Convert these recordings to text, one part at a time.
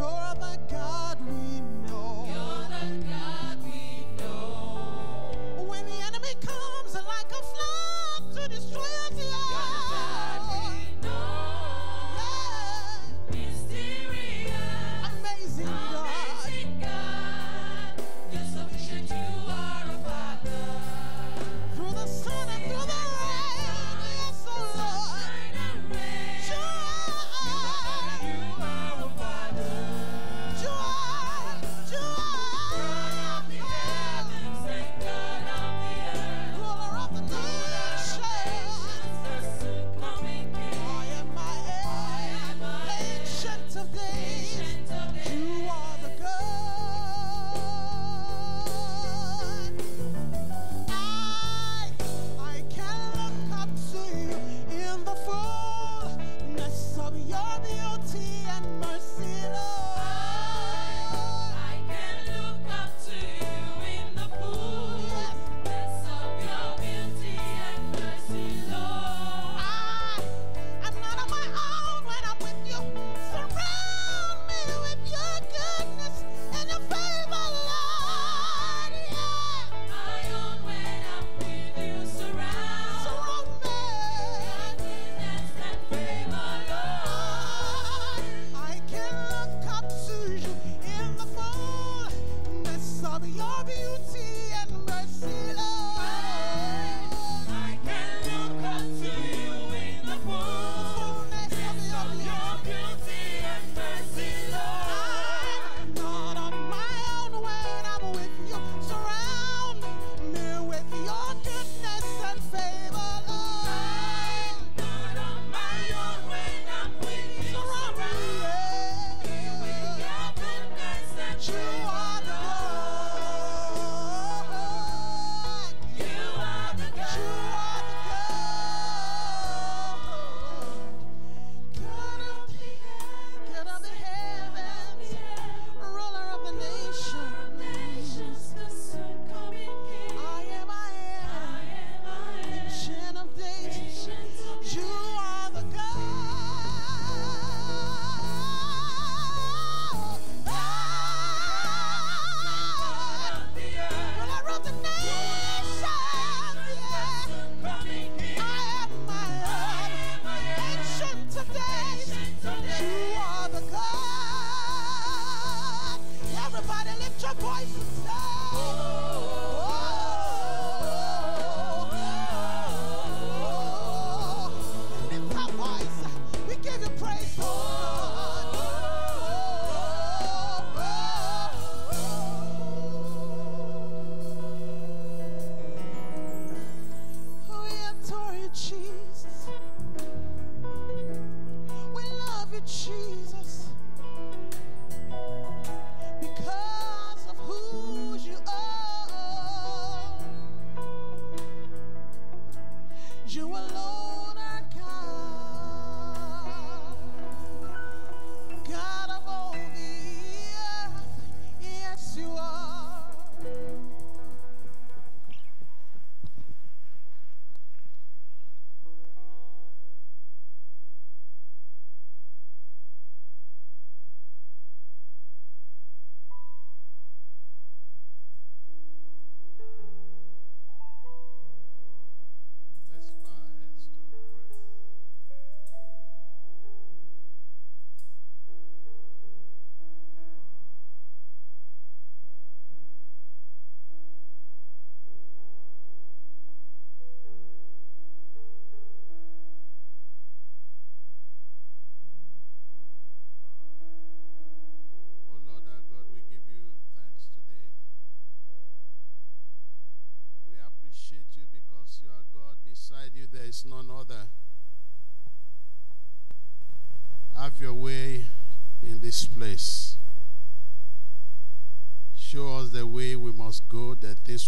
You're my God.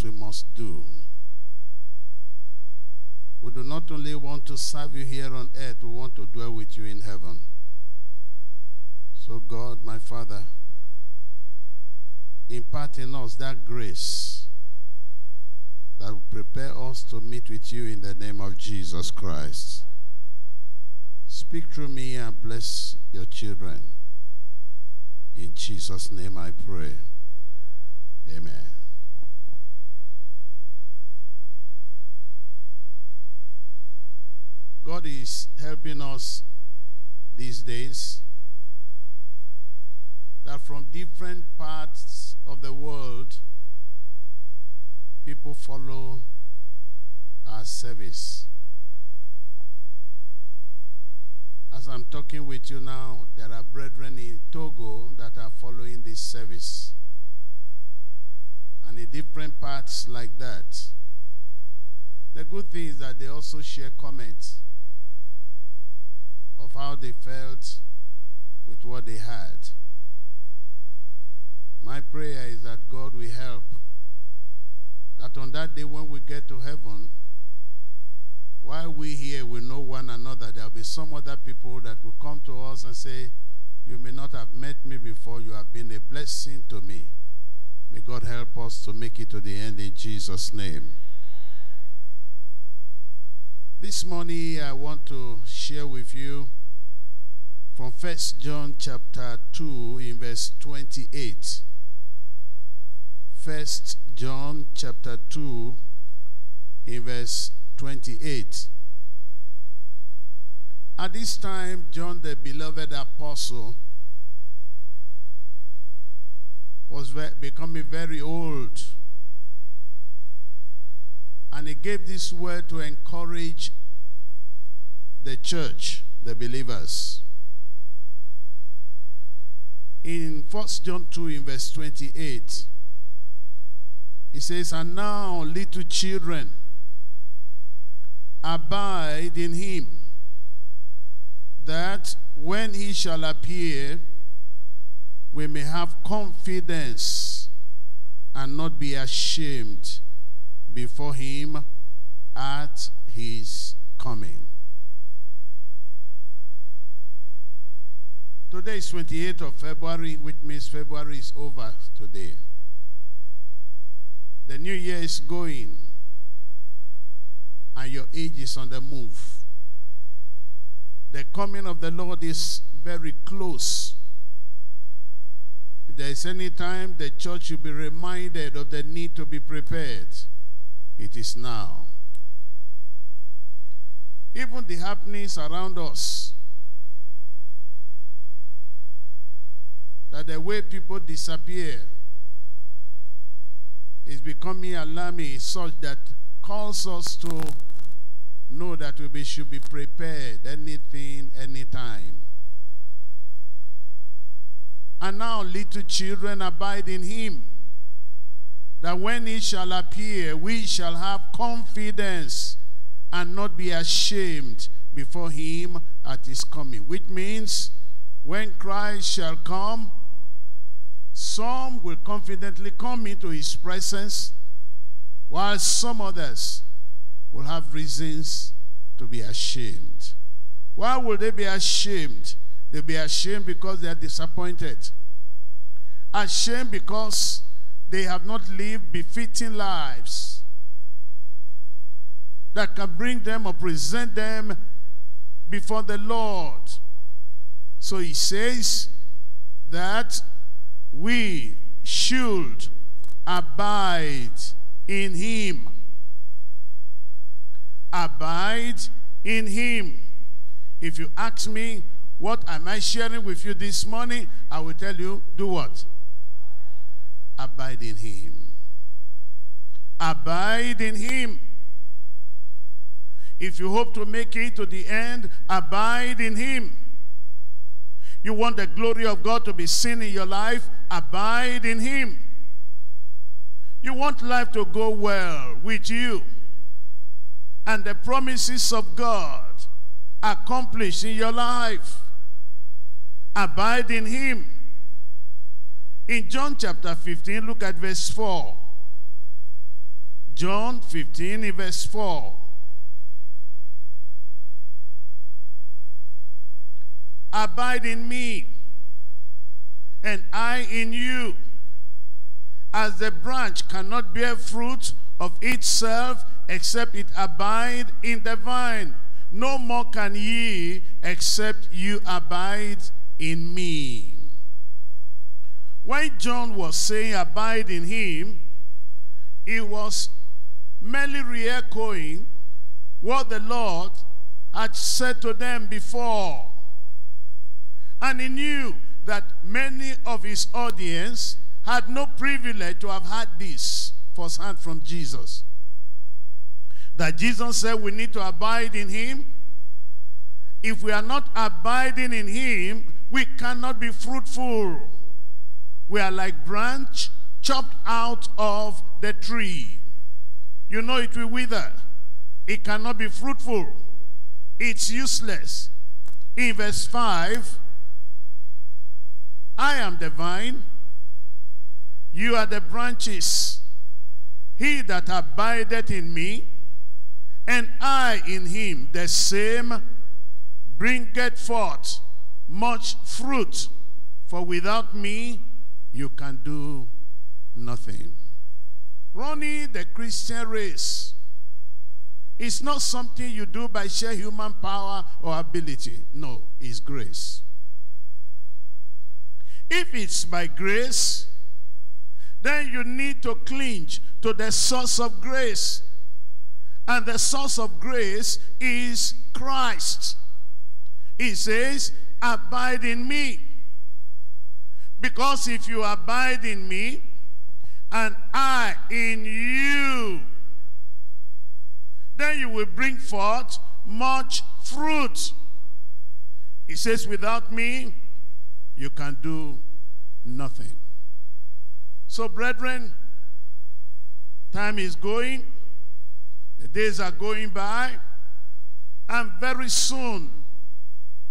We must do. We do not only want to serve you here on earth, we want to dwell with you in heaven. So, God, my Father, impart in us that grace that will prepare us to meet with you in the name of Jesus Christ. Speak through me and bless your children. In Jesus' name I pray. Amen. God is helping us these days that from different parts of the world, people follow our service. As I'm talking with you now, there are brethren in Togo that are following this service. And in different parts like that. The good thing is that they also share comments of how they felt with what they had. My prayer is that God will help. That on that day when we get to heaven, while we here we know one another, there will be some other people that will come to us and say, You may not have met me before, you have been a blessing to me. May God help us to make it to the end in Jesus' name. This morning I want to share with you from First John chapter 2 in verse 28. First John chapter 2 in verse 28. At this time, John the beloved apostle was becoming very old. And he gave this word to encourage the church, the believers. In 1 John 2, in verse 28, he says, And now, little children, abide in him, that when he shall appear, we may have confidence and not be ashamed before him at his coming. Today is 28th of February, which means February is over today. The new year is going, and your age is on the move. The coming of the Lord is very close. If there is any time the church should be reminded of the need to be prepared, it is now. Even the happenings around us, that the way people disappear is becoming alarming such that calls us to know that we should be prepared anything, anytime. And now little children abide in him, that when he shall appear, we shall have confidence and not be ashamed before him at his coming. Which means when Christ shall come, some will confidently come into his presence, while some others will have reasons to be ashamed. Why will they be ashamed? They'll be ashamed because they are disappointed. Ashamed because they have not lived befitting lives that can bring them or present them before the Lord. So he says that we should abide in him. Abide in him. If you ask me, what am I sharing with you this morning? I will tell you, do what? Abide in him. Abide in him. If you hope to make it to the end, abide in him. You want the glory of God to be seen in your life, abide in him. You want life to go well with you and the promises of God accomplished in your life. Abide in him. In John chapter 15, look at verse 4. John 15, in verse 4. Abide in me, and I in you. As the branch cannot bear fruit of itself except it abide in the vine, no more can ye except you abide in me. When John was saying abide in him, he was merely re-echoing what the Lord had said to them before. And he knew that many of his audience had no privilege to have had this firsthand from Jesus. That Jesus said we need to abide in him. If we are not abiding in him, we cannot be fruitful. We are like branch chopped out of the tree. You know it will wither. It cannot be fruitful. It's useless. In verse 5, I am the vine, you are the branches. He that abideth in me, and I in him, the same bringeth forth much fruit. For without me, you can do nothing. Running the Christian race is not something you do by sheer human power or ability. No, it's grace. If it's by grace, then you need to cling to the source of grace. And the source of grace is Christ. He says, abide in me. Because if you abide in me and I in you, then you will bring forth much fruit. He says, without me, you can do nothing. So, brethren, time is going, the days are going by, and very soon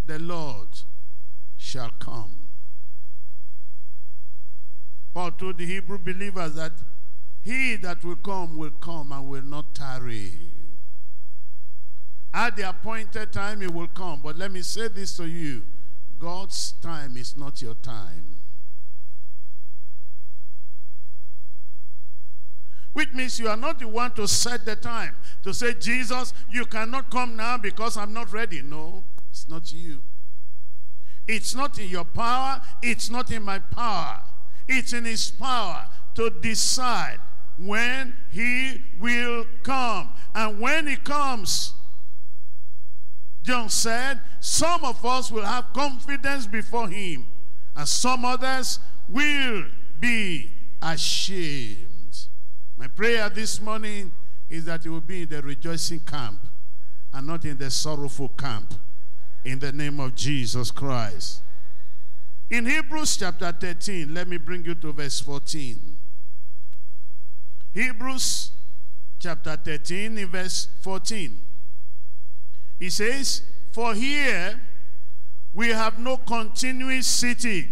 the Lord shall come. Paul told the Hebrew believers that he that will come will come and will not tarry. At the appointed time he will come. But let me say this to you. God's time is not your time. Which means you are not the one to set the time. To say, Jesus, you cannot come now because I'm not ready. No, it's not you. It's not in your power. It's not in my power. It's in his power to decide when he will come. And when he comes, John said, some of us will have confidence before him, and some others will be ashamed. My prayer this morning is that you will be in the rejoicing camp and not in the sorrowful camp. In the name of Jesus Christ. In Hebrews chapter 13, let me bring you to verse 14. Hebrews chapter 13 in verse 14. He says, For here we have no continuous city,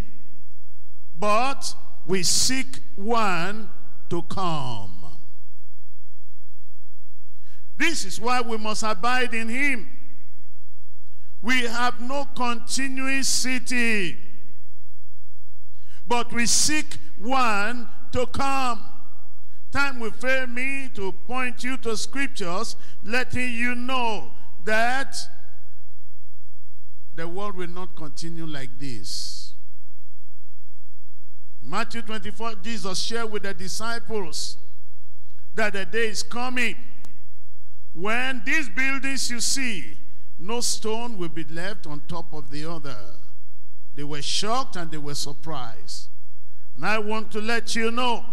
but we seek one to come. This is why we must abide in him. We have no continuous city, but we seek one to come. Time will fail me to point you to scriptures, letting you know that the world will not continue like this. Matthew 24, Jesus shared with the disciples that the day is coming when these buildings you see, no stone will be left on top of the other. They were shocked and they were surprised. And I want to let you know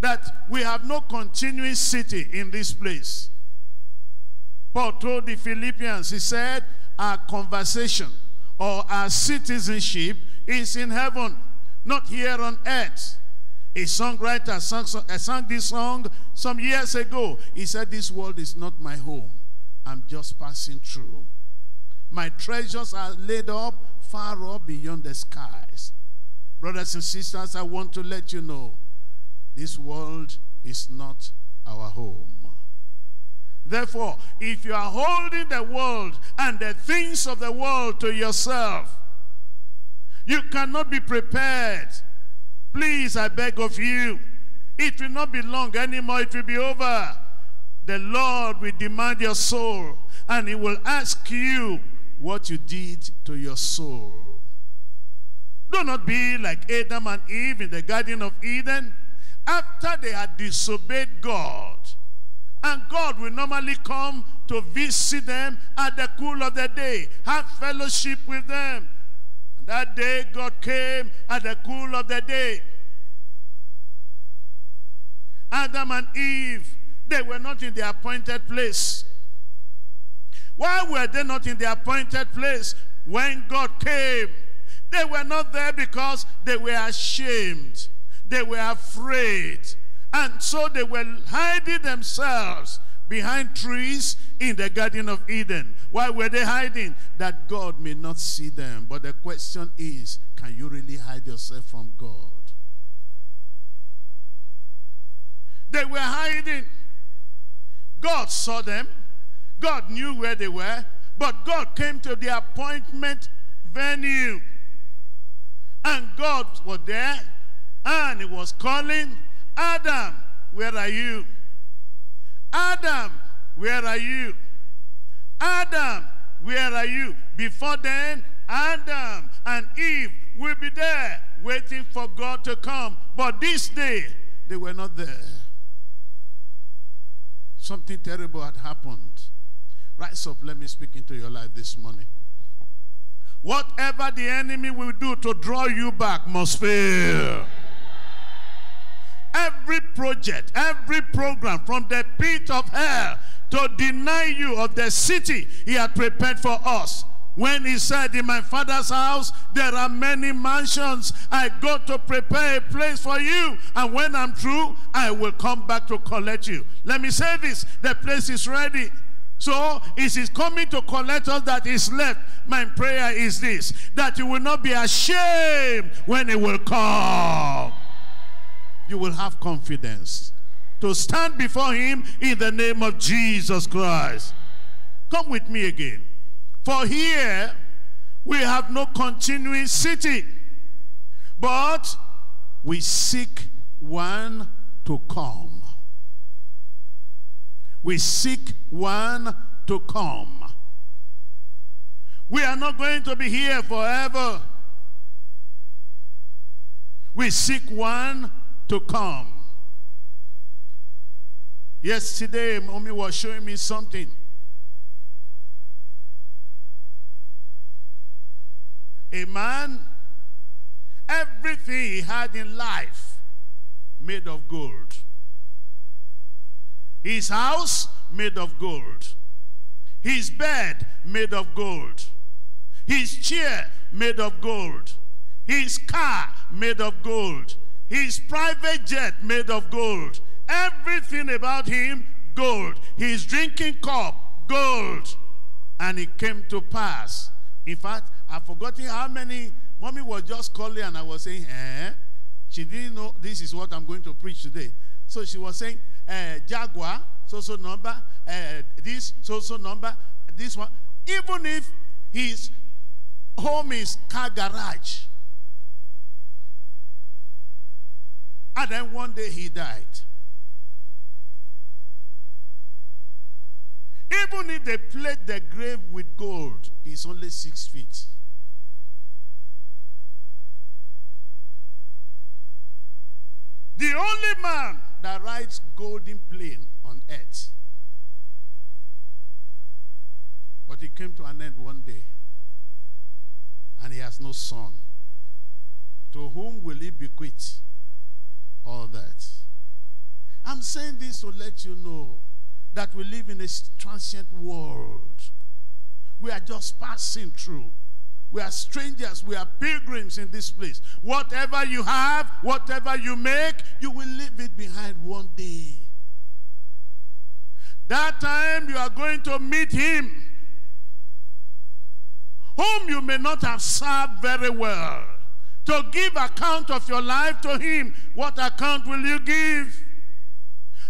that we have no continuing city in this place. Paul told the Philippians, he said, our conversation or our citizenship is in heaven, not here on earth. A songwriter sang, uh, sang this song some years ago. He said, this world is not my home. I'm just passing through. My treasures are laid up far up beyond the skies. Brothers and sisters, I want to let you know, this world is not our home. Therefore, if you are holding the world and the things of the world to yourself, you cannot be prepared Please, I beg of you, it will not be long anymore. It will be over. The Lord will demand your soul and he will ask you what you did to your soul. Do not be like Adam and Eve in the Garden of Eden after they had disobeyed God. And God will normally come to visit them at the cool of the day, have fellowship with them. That day God came at the cool of the day. Adam and Eve, they were not in the appointed place. Why were they not in the appointed place when God came? They were not there because they were ashamed. They were afraid. And so they were hiding themselves behind trees in the Garden of Eden. Why were they hiding? That God may not see them. But the question is, can you really hide yourself from God? They were hiding. God saw them. God knew where they were. But God came to the appointment venue. And God was there. And he was calling, Adam, where are you? Adam, where are you? Adam, where are you? Before then, Adam and Eve will be there waiting for God to come. But this day, they were not there. Something terrible had happened. Rise up, let me speak into your life this morning. Whatever the enemy will do to draw you back must fail. Every project, every program from the pit of hell to deny you of the city he had prepared for us. When he said, In my father's house, there are many mansions. I go to prepare a place for you. And when I'm through, I will come back to collect you. Let me say this the place is ready. So it is coming to collect us that is left. My prayer is this that you will not be ashamed when it will come. You will have confidence to stand before him in the name of Jesus Christ. Come with me again. For here we have no continuing city, but we seek one to come. We seek one to come. We are not going to be here forever. We seek one to come. Yesterday, mommy was showing me something. A man, everything he had in life made of gold. His house made of gold. His bed made of gold. His chair made of gold. His car made of gold. His private jet made of gold. Everything about him, gold. His drinking cup, gold. And it came to pass. In fact, I've forgotten how many. Mommy was just calling and I was saying, eh? She didn't know this is what I'm going to preach today. So she was saying, uh, Jaguar, so so number, uh, this so so number, this one. Even if his home is car garage. And then one day he died. Even if they plate the grave with gold, it's only six feet. The only man that rides golden plane on earth. But he came to an end one day. And he has no son. To whom will he bequeath all that? I'm saying this to let you know that we live in a transient world. We are just passing through. We are strangers. We are pilgrims in this place. Whatever you have, whatever you make, you will leave it behind one day. That time you are going to meet him, whom you may not have served very well. To give account of your life to him, what account will you give?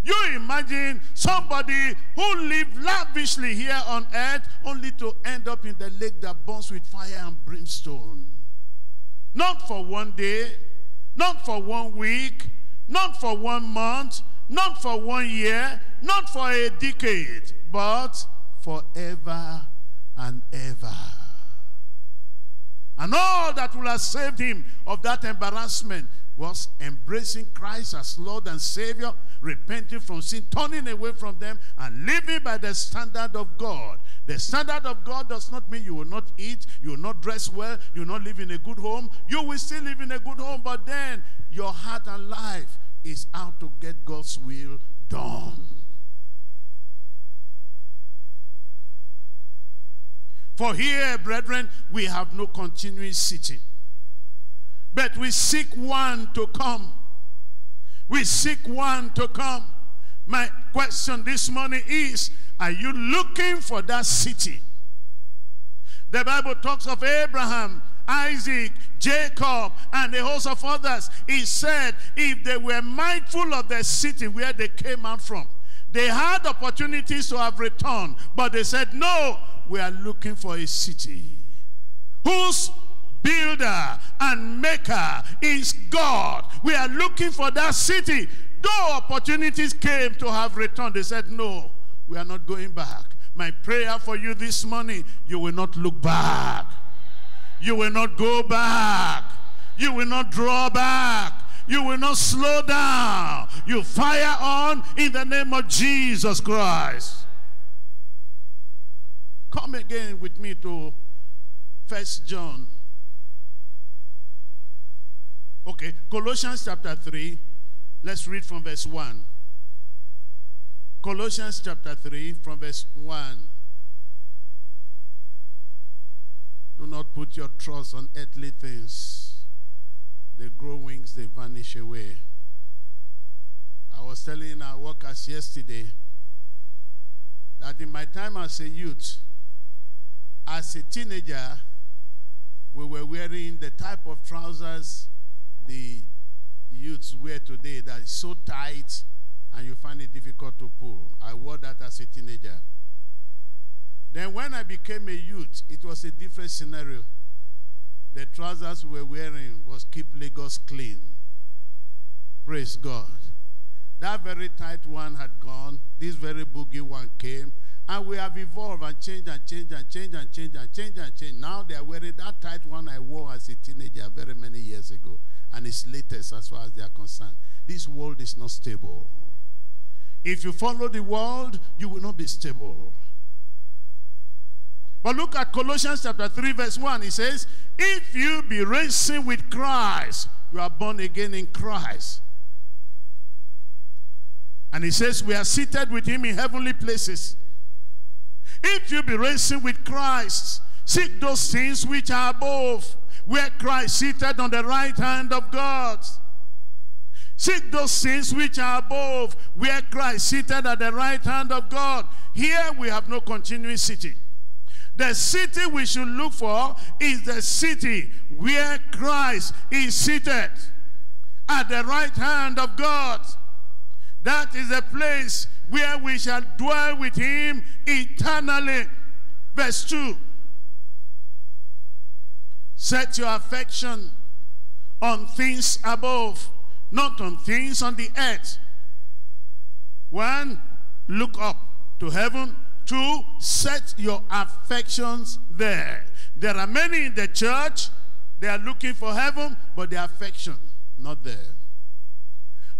You imagine somebody who lived lavishly here on earth only to end up in the lake that burns with fire and brimstone. Not for one day, not for one week, not for one month, not for one year, not for a decade, but forever and ever. And all that will have saved him of that embarrassment was embracing Christ as Lord and Savior, repenting from sin, turning away from them, and living by the standard of God. The standard of God does not mean you will not eat, you will not dress well, you will not live in a good home. You will still live in a good home, but then your heart and life is out to get God's will done. For here, brethren, we have no continuing city. But we seek one to come. We seek one to come. My question this morning is, are you looking for that city? The Bible talks of Abraham, Isaac, Jacob, and a host of others. He said, if they were mindful of the city where they came out from, they had opportunities to have returned, but they said, no, we are looking for a city whose builder and maker is God. We are looking for that city. Though opportunities came to have returned, they said, no, we are not going back. My prayer for you this morning, you will not look back. You will not go back. You will not draw back. You will not slow down. You fire on in the name of Jesus Christ. Come again with me to First John. Okay, Colossians chapter 3. Let's read from verse 1. Colossians chapter 3 from verse 1. Do not put your trust on earthly things. They grow wings, they vanish away. I was telling our workers yesterday that in my time as a youth, as a teenager, we were wearing the type of trousers the youths wear today that is so tight and you find it difficult to pull. I wore that as a teenager. Then when I became a youth, it was a different scenario. The trousers we were wearing was keep Lagos clean. Praise God. That very tight one had gone. This very boogie one came. And we have evolved and changed and changed and changed and changed and changed and changed. Now they are wearing that tight one I wore as a teenager very many years ago. And it's latest as far as they are concerned. This world is not stable. If you follow the world, you will not be stable. But look at Colossians chapter 3 verse 1. It says, if you be racing with Christ, you are born again in Christ. And he says, we are seated with him in heavenly places. If you be racing with Christ, seek those things which are above, where Christ seated on the right hand of God. Seek those things which are above, where Christ seated at the right hand of God. Here we have no continuing city. The city we should look for is the city where Christ is seated at the right hand of God. That is the place where we shall dwell with him eternally. Verse 2. Set your affection on things above, not on things on the earth. One, look up to heaven. Two, set your affections there. There are many in the church, they are looking for heaven, but their affection not there.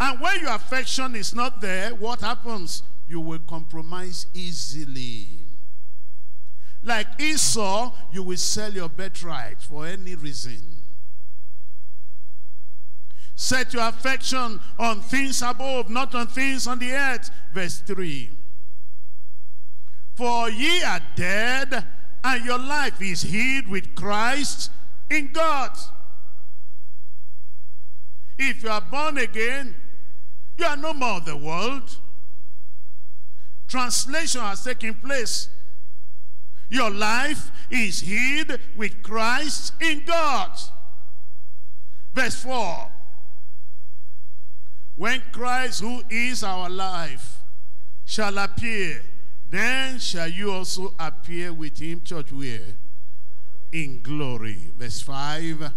And when your affection is not there, what happens? You will compromise easily. Like Esau, you will sell your birthright for any reason. Set your affection on things above, not on things on the earth. Verse 3. For ye are dead, and your life is hid with Christ in God. If you are born again, you are no more of the world. Translation has taken place. Your life is hid with Christ in God. Verse 4. When Christ, who is our life, shall appear, then shall you also appear with him, church, where? In glory. Verse 5.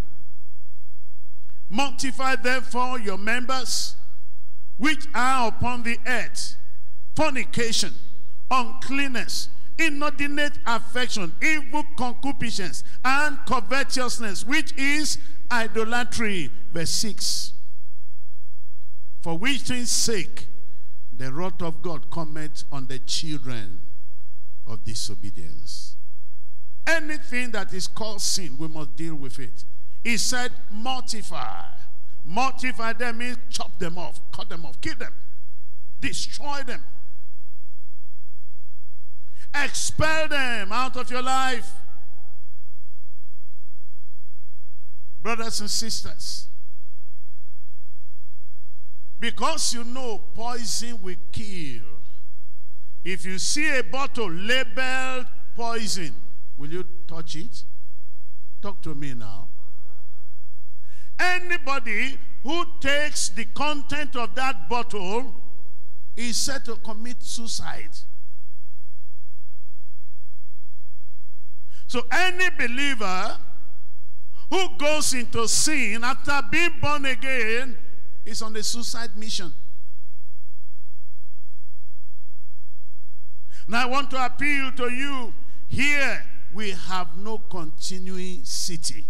Mortify therefore your members which are upon the earth, fornication, uncleanness, inordinate affection, evil concupiscence, and covetousness, which is idolatry. Verse 6. For which things sake the wrath of God cometh on the children of disobedience. Anything that is called sin, we must deal with it. He said, mortify. Mortify them means chop them off, cut them off, kill them, destroy them. Expel them out of your life. Brothers and sisters, because you know poison will kill. If you see a bottle labeled poison, will you touch it? Talk to me now. Anybody who takes the content of that bottle is said to commit suicide. So any believer who goes into sin after being born again is on a suicide mission. Now I want to appeal to you. Here we have no continuing city.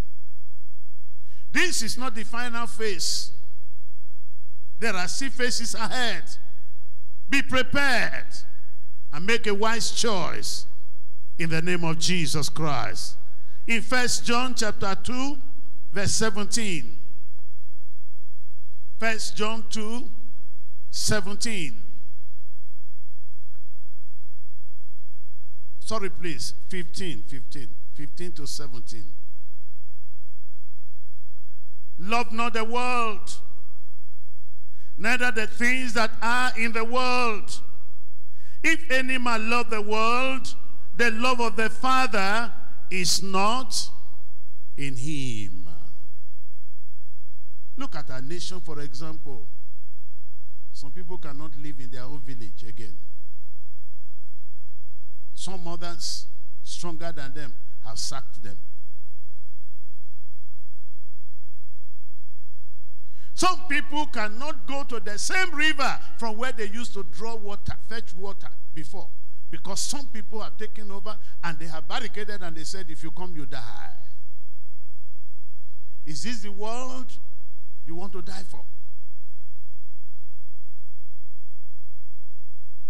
This is not the final phase. There are still phases ahead. Be prepared and make a wise choice in the name of Jesus Christ. in First John chapter 2, verse 17. First John 2, 17. Sorry, please. 15, 15. 15 to 17. Love not the world, neither the things that are in the world. If any man love the world, the love of the Father is not in him. Look at our nation, for example. Some people cannot live in their own village again. Some others, stronger than them, have sacked them. Some people cannot go to the same river from where they used to draw water, fetch water before. Because some people have taken over and they have barricaded and they said, if you come, you die. Is this the world you want to die for?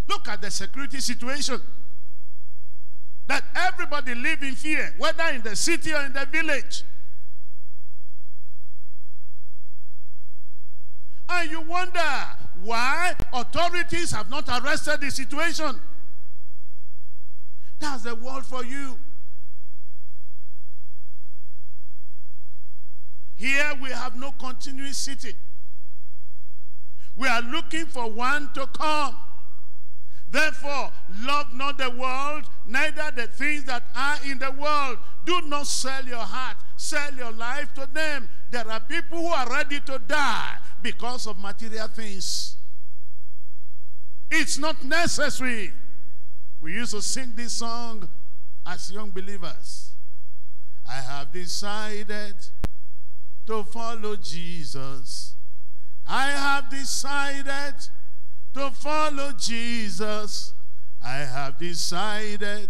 Look at the security situation. That everybody live in fear, whether in the city or in the village. And you wonder why authorities have not arrested the situation. That's the world for you. Here we have no continuous city. We are looking for one to come. Therefore, love not the world, neither the things that are in the world. Do not sell your heart, sell your life to them. There are people who are ready to die because of material things. It's not necessary. We used to sing this song as young believers. I have decided to follow Jesus. I have decided to follow Jesus. I have decided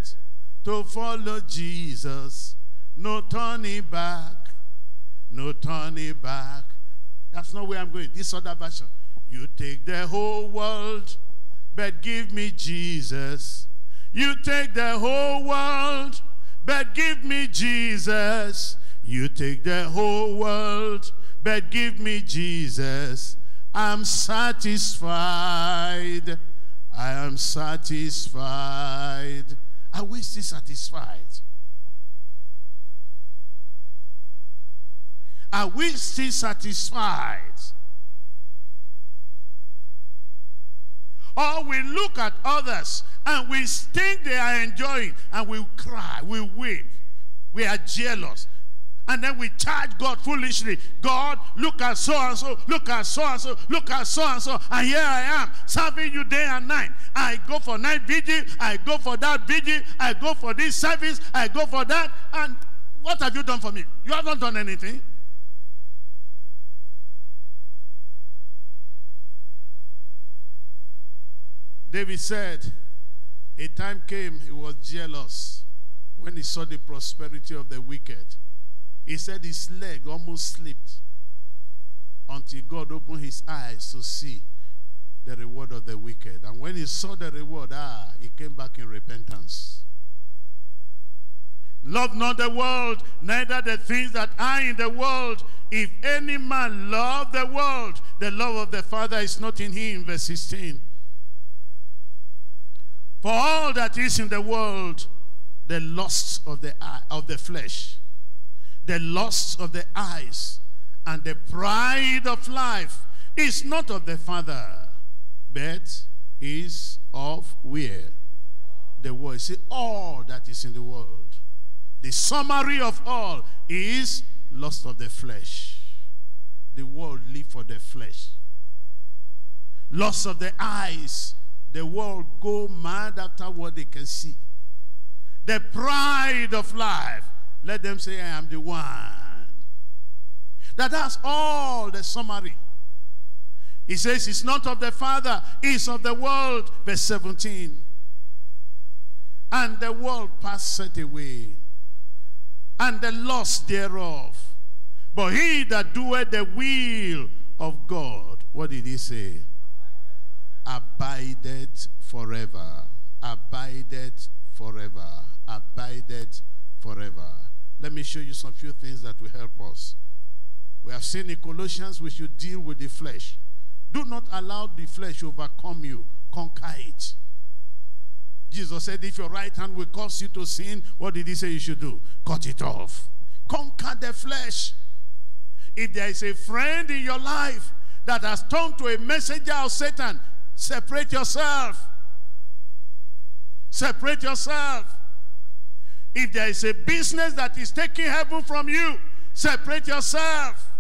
to follow Jesus. No turning back. No turning back. That's not where I'm going. This other version. You take the whole world, but give me Jesus. You take the whole world, but give me Jesus. You take the whole world, but give me Jesus. I'm satisfied. I am satisfied. Are we still satisfied? Are we still satisfied? Or we look at others and we think they are enjoying and we cry, we weep, we are jealous. And then we charge God foolishly. God, look at so and so, look at so and so, look at so and so. And here I am serving you day and night. I go for night vigil, I go for that vigil, I go for this service, I go for that. And what have you done for me? You have not done anything. David said, a time came he was jealous when he saw the prosperity of the wicked. He said his leg almost slipped until God opened his eyes to see the reward of the wicked. And when he saw the reward, ah, he came back in repentance. Love not the world, neither the things that are in the world. If any man love the world, the love of the Father is not in him. Verse 16. For all that is in the world, the lusts of the eye, of the flesh, the lusts of the eyes, and the pride of life is not of the Father, but is of where? The world. See, all that is in the world. The summary of all is lust of the flesh. The world live for the flesh. Lust of the eyes. The world go mad after what they can see. The pride of life. Let them say, I am the one. That that's all the summary. He says, it's not of the Father, it's of the world. Verse 17. And the world passeth away, and the lust thereof. But he that doeth the will of God, what did he say? Abideth forever. Abideth forever. Abideth forever. let me show you some few things that will help us. We have seen in Colossians we should deal with the flesh. Do not allow the flesh overcome you. Conquer it. Jesus said, if your right hand will cause you to sin, what did he say you should do? Cut it off. Conquer the flesh. If there is a friend in your life that has turned to a messenger of Satan, separate yourself. Separate yourself. If there is a business that is taking heaven from you, separate yourself.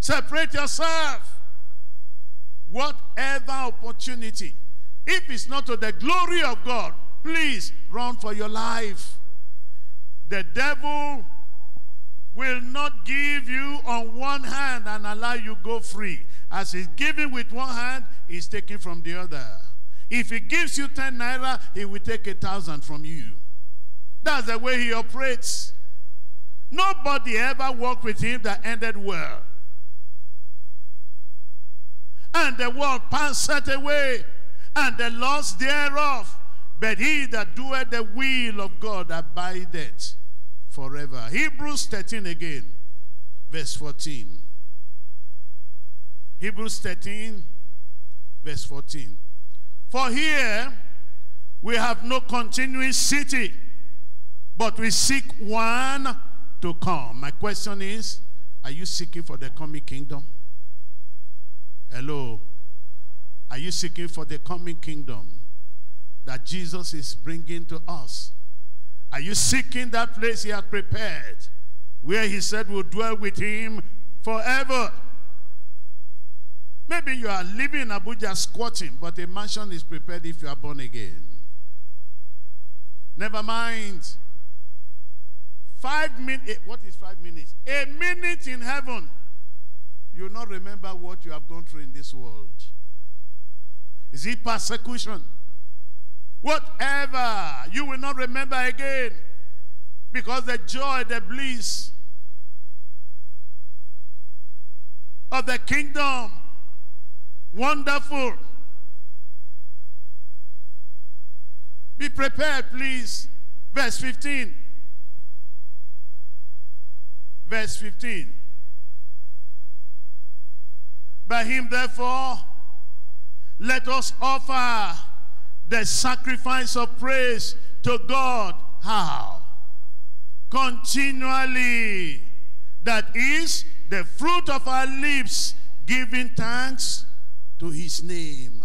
Separate yourself. Whatever opportunity, if it's not to the glory of God, please run for your life. The devil will not give you on one hand and allow you go free. As he's giving with one hand, he's taking from the other. If he gives you 10 naira, he will take a thousand from you. That's the way he operates. Nobody ever worked with him that ended well. And the world passed away, and the loss thereof. But he that doeth the will of God abideth forever. Hebrews 13 again, verse 14. Hebrews 13, verse 14. For here we have no continuing city, but we seek one to come. My question is, are you seeking for the coming kingdom? Hello? Are you seeking for the coming kingdom that Jesus is bringing to us? Are you seeking that place he has prepared where he said we'll dwell with him forever? Maybe you are living in Abuja squatting, but a mansion is prepared if you are born again. Never mind. Five minutes, eh, what is five minutes? A minute in heaven. You will not remember what you have gone through in this world. Is it persecution? Whatever, you will not remember again. Because the joy, the bliss of the kingdom, wonderful. Be prepared, please. Verse 15. Verse 15. By him, therefore, let us offer the sacrifice of praise to God. How? Continually. That is the fruit of our lips, giving thanks to his name.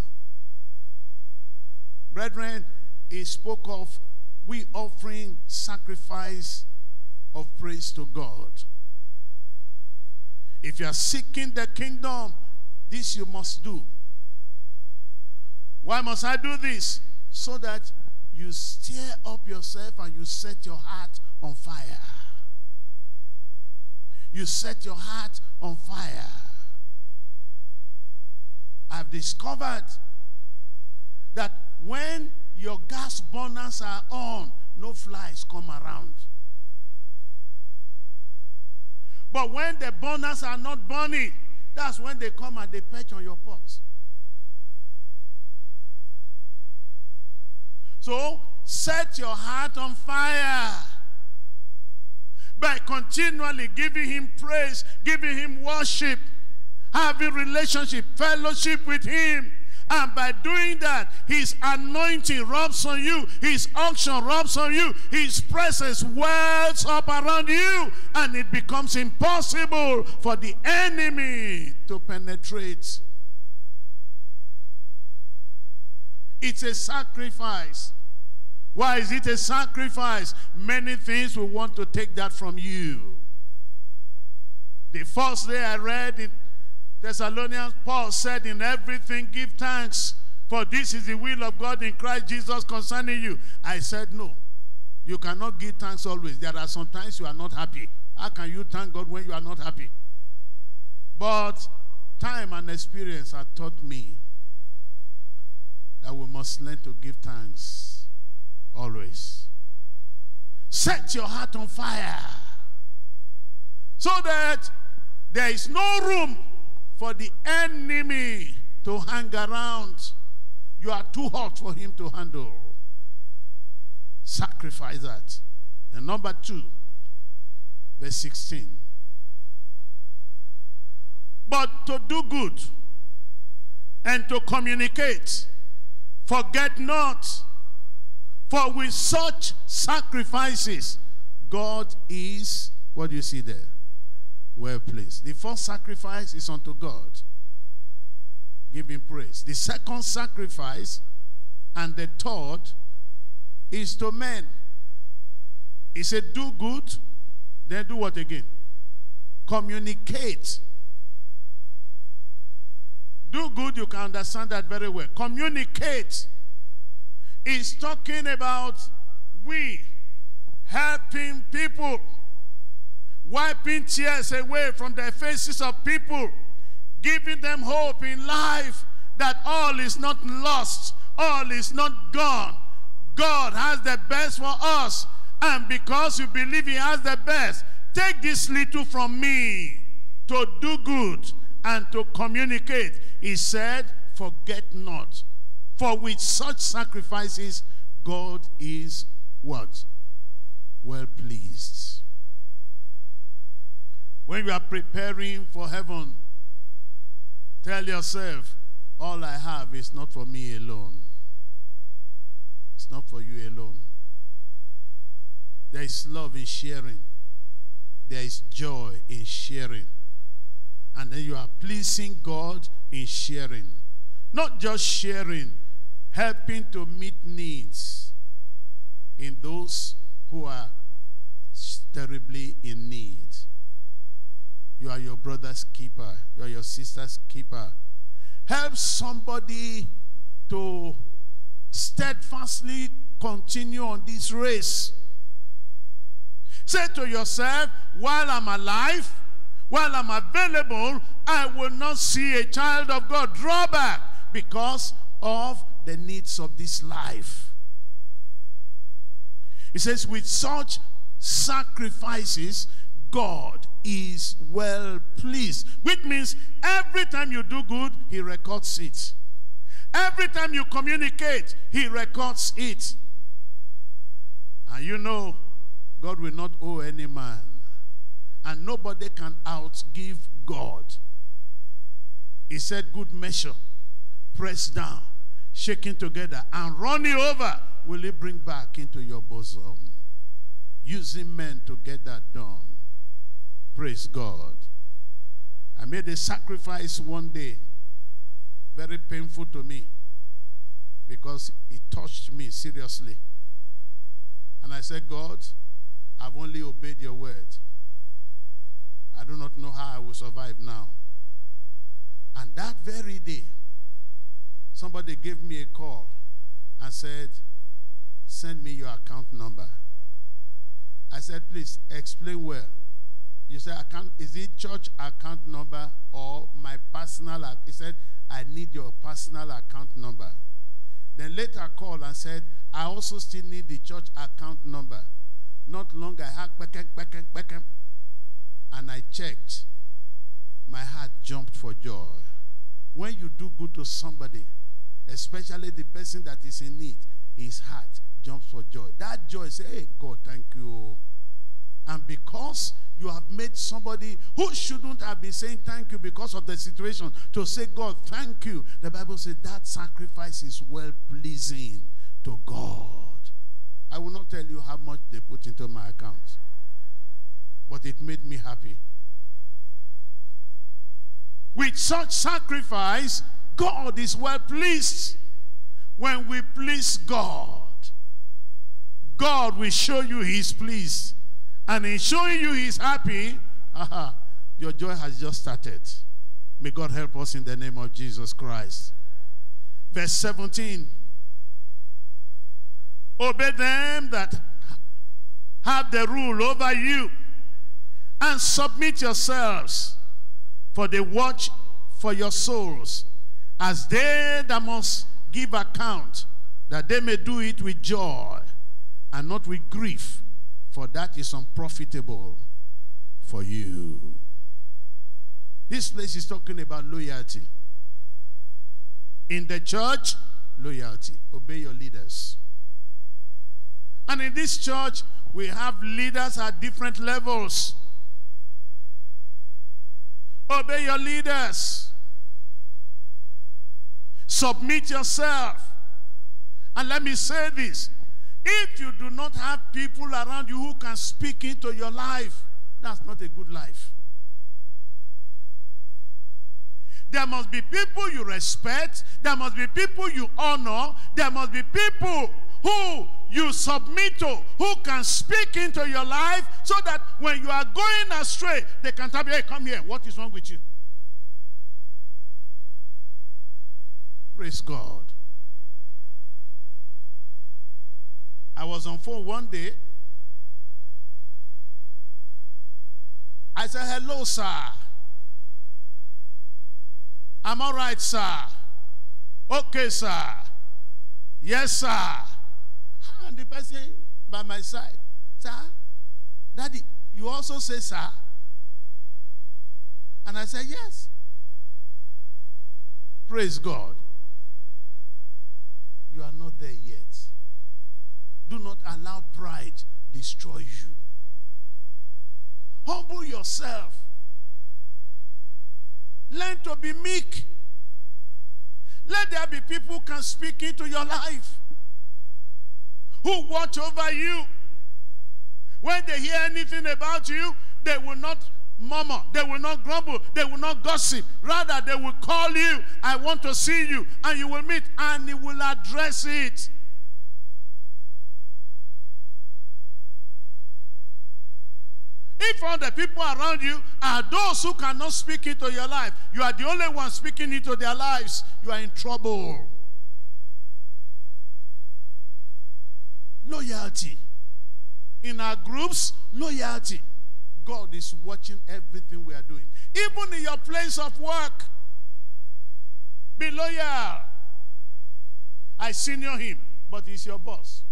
Brethren, he spoke of we offering sacrifice of praise to God. If you are seeking the kingdom, this you must do. Why must I do this? So that you stir up yourself and you set your heart on fire. You set your heart on fire. I've discovered that when your gas burners are on, no flies come around. But when the burners are not burning, that's when they come and they perch on your pot. So set your heart on fire by continually giving him praise, giving him worship, having relationship, fellowship with him. And by doing that, his anointing rubs on you, his unction rubs on you, his presence wells up around you, and it becomes impossible for the enemy to penetrate. It's a sacrifice. Why is it a sacrifice? Many things will want to take that from you. The first day I read in Thessalonians, Paul said, In everything give thanks, for this is the will of God in Christ Jesus concerning you. I said, No. You cannot give thanks always. There are some times you are not happy. How can you thank God when you are not happy? But time and experience have taught me that we must learn to give thanks always. Set your heart on fire so that there is no room for the enemy to hang around. You are too hot for him to handle. Sacrifice that. And number two, verse 16. But to do good and to communicate, forget not, for with such sacrifices, God is, what do you see there? Well pleased. The first sacrifice is unto God. Give him praise. The second sacrifice and the third is to men. He said, do good, then do what again? Communicate. Do good, you can understand that very well. Communicate is talking about we helping people, wiping tears away from the faces of people, giving them hope in life that all is not lost, all is not gone. God has the best for us, and because you believe He has the best, take this little from me to do good and to communicate. He said, Forget not, for with such sacrifices, God is what? Well pleased. When you are preparing for heaven, tell yourself, all I have is not for me alone. It's not for you alone. There is love in sharing. There is joy in sharing. And then you are pleasing God in sharing. Not just sharing, helping to meet needs in those who are terribly in need. You are your brother's keeper. You are your sister's keeper. Help somebody to steadfastly continue on this race. Say to yourself, while I'm alive, while I'm available, I will not see a child of God draw back because of the needs of this life. He says, with such sacrifices, God is well pleased. Which means every time you do good, he records it. Every time you communicate, he records it. And you know, God will not owe any man. And nobody can outgive God. He said, good measure, pressed down, shaking together, and running over, will he bring back into your bosom. Using men to get that done. Praise God. I made a sacrifice one day, very painful to me, because it touched me seriously. And I said, God, I've only obeyed your word. I do not know how I will survive now. And that very day, somebody gave me a call and said, send me your account number. I said, please explain well. You said, account, is it church account number or my personal? ac-" He said, I need your personal account number. Then later called and said, I also still need the church account number. Not long I had bekem, bekem, bekem. And I checked. My heart jumped for joy. When you do good to somebody, especially the person that is in need, his heart jumps for joy. That joy say, hey, God, thank you. Oh. And because you have made somebody who shouldn't have been saying thank you because of the situation to say, God, thank you. The Bible says that sacrifice is well pleasing to God. I will not tell you how much they put into my account, but it made me happy. With such sacrifice, God is well pleased. When we please God, God will show you He's pleased. And in showing you He's happy, your joy has just started. May God help us in the name of Jesus Christ. Verse 17. Obey them that have the rule over you and submit yourselves for they watch for your souls as they that must give account that they may do it with joy and not with grief for that is unprofitable for you. This place is talking about loyalty. In the church loyalty. Obey your leaders. And in this church we have leaders at different levels. Obey your leaders. Submit yourself. And let me say this if you do not have people around you who can speak into your life, that's not a good life. There must be people you respect. There must be people you honor. There must be people who you submit to, who can speak into your life so that when you are going astray, they can tell you, hey, come here. What is wrong with you? Praise God. I was on phone one day. I said, hello, sir. I'm all right, sir. Okay, sir. Yes, sir. And the person by my side, sir, daddy, you also say, sir. And I said, yes. Praise God. You are not there yet. Do not allow pride destroy you. Humble yourself. Learn to be meek. Let there be people who can speak into your life, who watch over you. When they hear anything about you, they will not murmur, they will not grumble, they will not gossip. Rather, they will call you, I want to see you, and you will meet, and he will address it. If all the people around you are those who cannot speak into your life, you are the only one speaking into their lives, you are in trouble. Loyalty. In our groups, loyalty. God is watching everything we are doing. Even in your place of work, be loyal. I senior him, but he's your boss.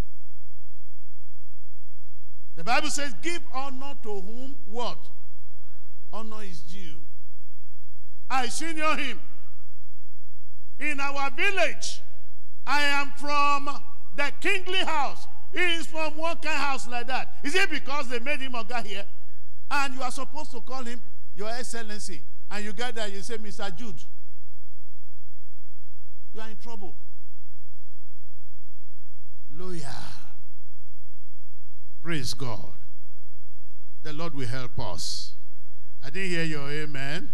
The Bible says, give honor to whom what? Honor is due. I senior him. In our village, I am from the kingly house. He is from one kind house like that. Is it because they made him a guy here? And you are supposed to call him your excellency. And you get there, you say, Mr. Jude. You are in trouble. Loyal. Praise God. The Lord will help us. I didn't hear your amen.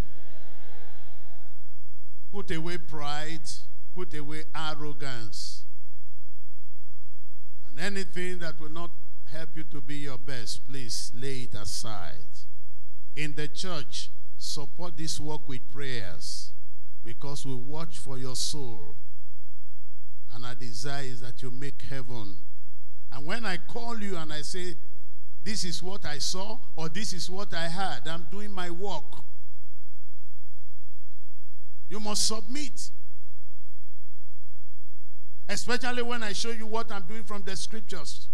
Put away pride, put away arrogance. And anything that will not help you to be your best, please lay it aside. In the church, support this work with prayers because we watch for your soul. And our desire is that you make heaven and when I call you and I say, this is what I saw or this is what I heard, I'm doing my work. You must submit. Especially when I show you what I'm doing from the scriptures.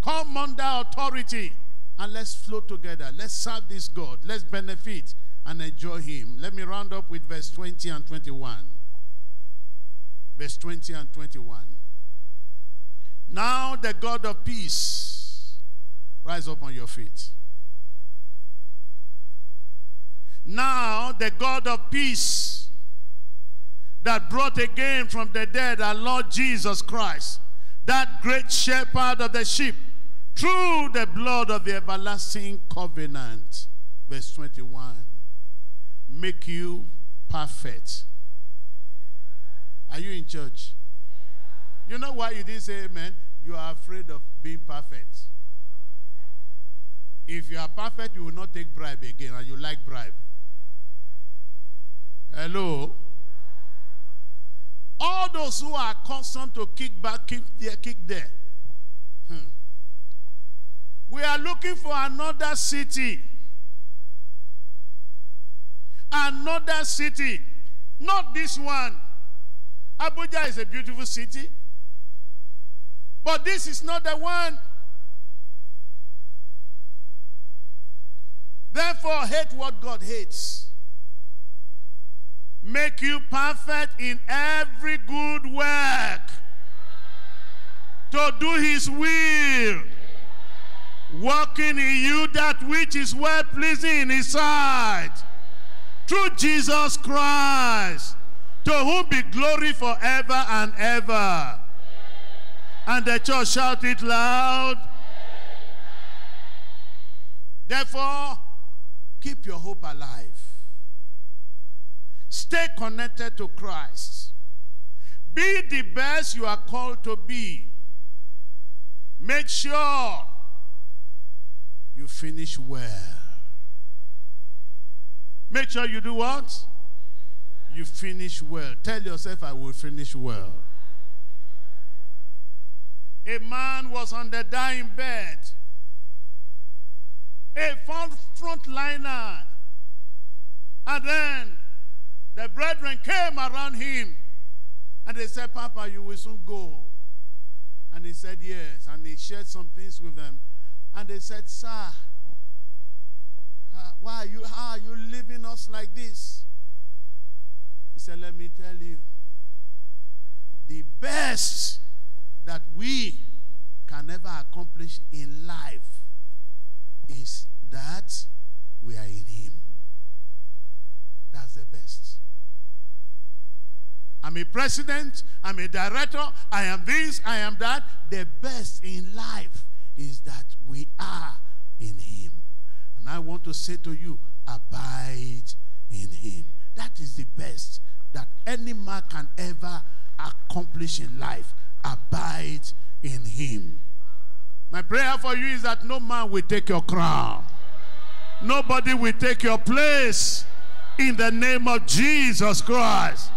Come under authority and let's flow together. Let's serve this God. Let's benefit and enjoy Him. Let me round up with verse 20 and 21. Verse 20 and 21. Now the God of peace, rise up on your feet. Now the God of peace that brought again from the dead our Lord Jesus Christ, that great shepherd of the sheep, through the blood of the everlasting covenant. Verse 21. Make you perfect. Are you in church? You know why you didn't say amen? You are afraid of being perfect. If you are perfect, you will not take bribe again, and you like bribe. Hello? All those who are accustomed to kick back, kick there, kick there. Hmm. We are looking for another city. Another city. Not this one. Abuja is a beautiful city. But this is not the one. Therefore, hate what God hates. Make you perfect in every good work. To do his will. working in you that which is well pleasing in his sight. Through Jesus Christ, to whom be glory forever and ever. And the church shout it loud. Therefore, keep your hope alive. Stay connected to Christ. Be the best you are called to be. Make sure you finish well. Make sure you do what? You finish well. Tell yourself, I will finish well. A man was on the dying bed. A front frontliner. And then the brethren came around him and they said, Papa, you will soon go. And he said, Yes. And he shared some things with them. And they said, Sir, uh, why are you, how are you leaving us like this? He said, Let me tell you, the best that we can ever accomplish in life is that we are in Him. That's the best. I'm a president, I'm a director, I am this, I am that. The best in life is that we are in Him. And I want to say to you, abide in Him. That is the best that any man can ever accomplish in life. Abide in Him. My prayer for you is that no man will take your crown. Nobody will take your place in the name of Jesus Christ.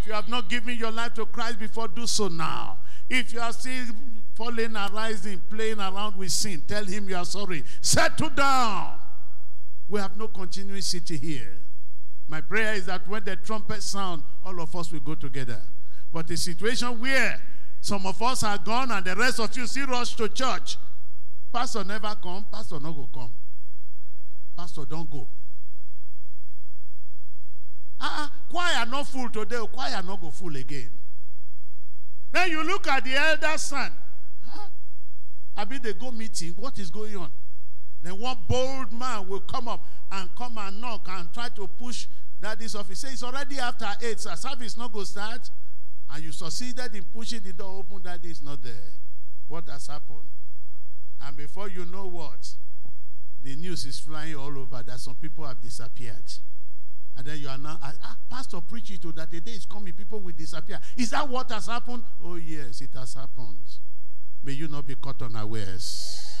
If you have not given your life to Christ before, do so now. If you are still falling and rising, playing around with sin, tell him you are sorry. Settle down. We have no continuing city here. My prayer is that when the trumpet sound, all of us will go together. But the situation where some of us are gone and the rest of you still rush to church. Pastor never come, pastor no go come. Pastor don't go. Ah, uh, choir not full today, choir not go full again. Then you look at the elder son. Huh? I mean, they go meeting. What is going on? Then one bold man will come up and come and knock and try to push daddy's office. Say it's already after eight, sir. Service not go start. And you succeeded in pushing the door open, that is not there. What has happened? And before you know what, the news is flying all over that some people have disappeared. And then you are now, ah, ah, Pastor, preach it to that the day is coming, people will disappear. Is that what has happened? Oh, yes, it has happened. May you not be caught unawares.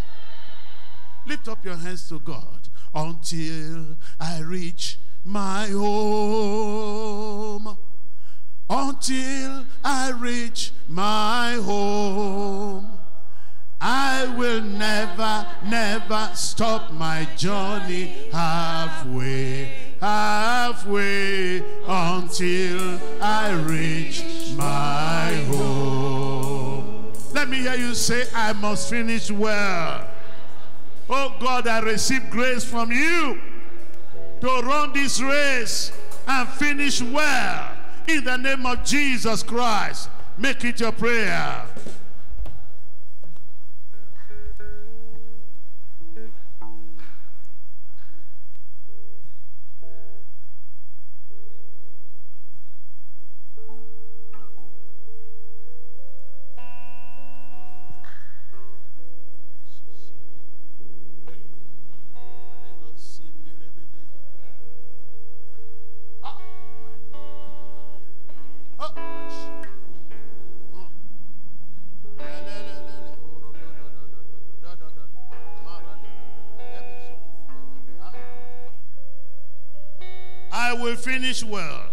Lift up your hands to God until I reach my home. Until I reach my home. I will never, never stop my journey halfway, halfway until I reach my home. Let me hear you say, I must finish well. Oh God, I receive grace from you to run this race and finish well in the name of Jesus Christ. Make it your prayer. Finish well.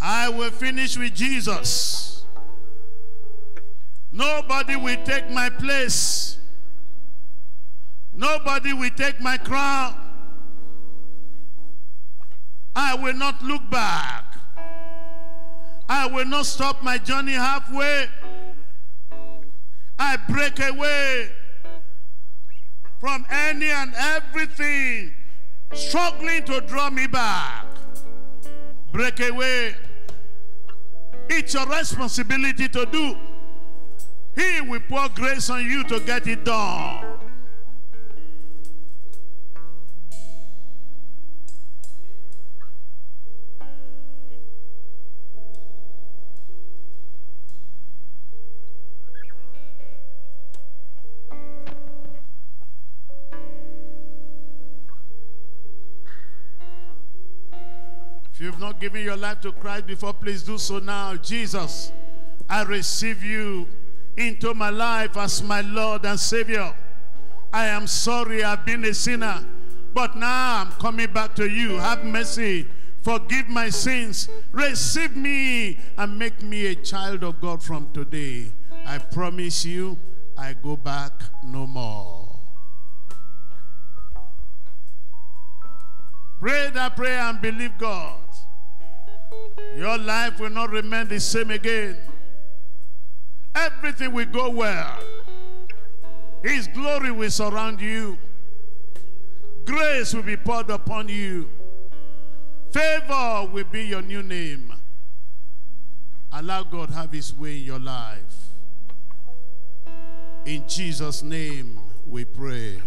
I will finish with Jesus. Nobody will take my place. Nobody will take my crown. I will not look back. I will not stop my journey halfway. I break away from any and everything struggling to draw me back. Break away. It's your responsibility to do. He will pour grace on you to get it done. You've given your life to Christ before, please do so now. Jesus, I receive you into my life as my Lord and Savior. I am sorry I've been a sinner, but now I'm coming back to you. Have mercy. Forgive my sins. Receive me and make me a child of God from today. I promise you, I go back no more. Pray that prayer and believe God. Your life will not remain the same again. Everything will go well. His glory will surround you. Grace will be poured upon you. Favor will be your new name. Allow God have his way in your life. In Jesus' name we pray.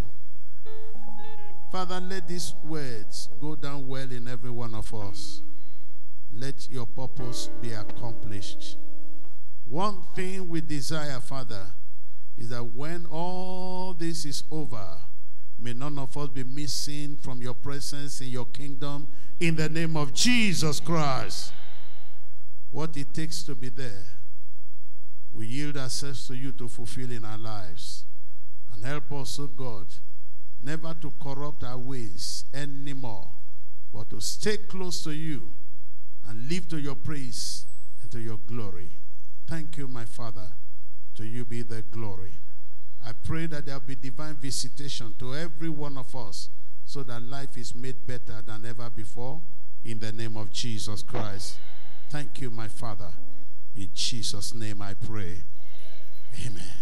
Father, let these words go down well in every one of us. Let your purpose be accomplished. One thing we desire, Father, is that when all this is over, may none of us be missing from your presence in your kingdom in the name of Jesus Christ. What it takes to be there, we yield ourselves to you to fulfill in our lives. And help us, O God, never to corrupt our ways anymore, but to stay close to you and live to your praise and to your glory. Thank you, my Father. To you be the glory. I pray that there will be divine visitation to every one of us so that life is made better than ever before in the name of Jesus Christ. Thank you, my Father. In Jesus' name I pray. Amen.